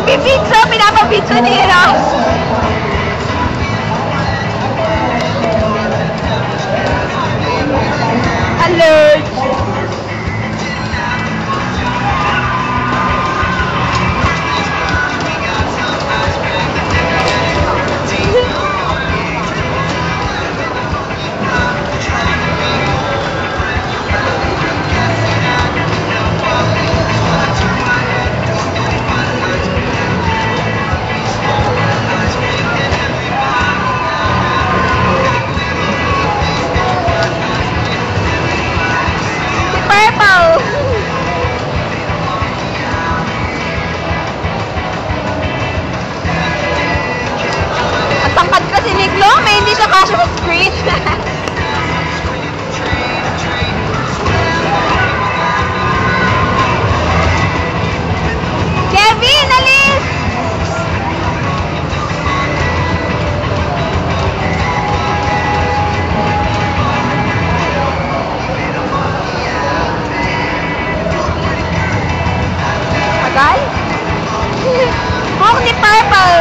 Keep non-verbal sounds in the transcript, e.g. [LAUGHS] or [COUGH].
Cambi pizza, Milano pizza nera! Allora... Ang tangkad kasi ni may hindi siya kasya sa screen. [LAUGHS] Kevin, alis! Tagal? [LAUGHS] Buhok ni Purple.